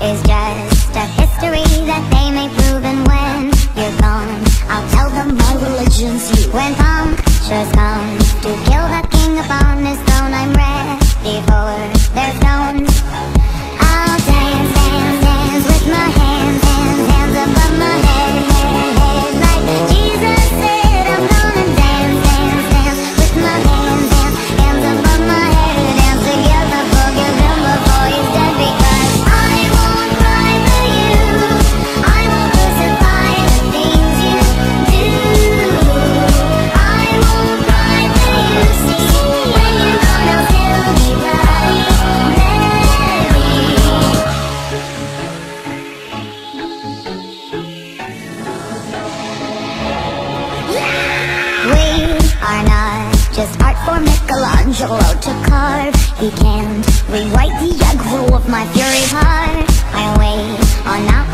Is just a history that they may prove And when you're gone, I'll tell them my you When punctures come Just art for Michelangelo to carve. He can't rewrite the egg of my fury heart I wait on out